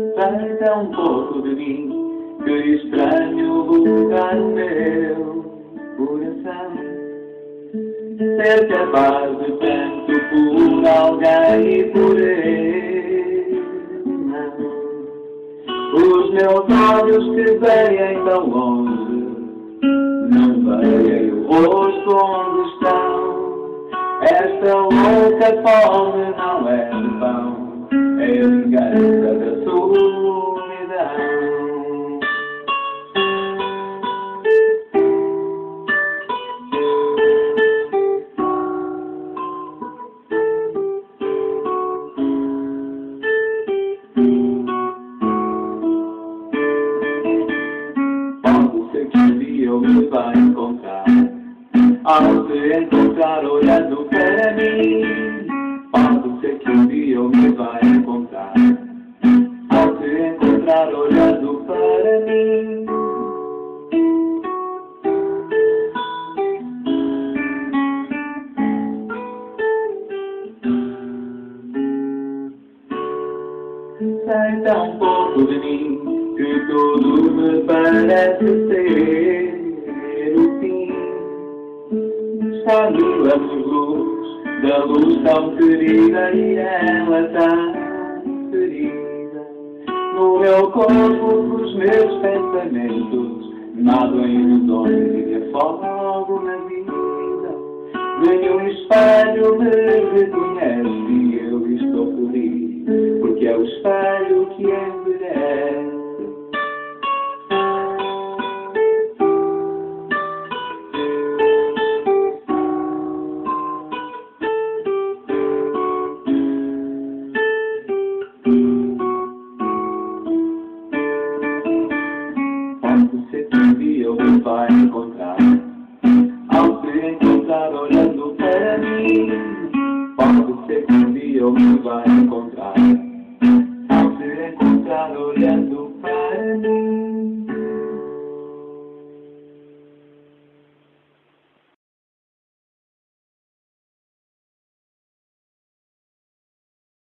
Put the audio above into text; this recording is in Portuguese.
Sei tão pouco de mim que estranho o meu coração. Ser capaz de tanto por alguém e por ele. Os meus olhos que veem tão longe, não veem o rosto onde estão. Esta louca fome não é de pão, é a vingança me vá encontrar? Ao te encontrar olhando para mim. Pode ser que um dia eu me vá encontrar. Ao te encontrar olhando para mim. Sei tão pouco de mim que tudo me parece ser Está no luz da luz tão querida e ela tão ferida. No meu corpo, os meus pensamentos nadam em ilusões e de fogo na vida. Nenhum espelho me reconhece que um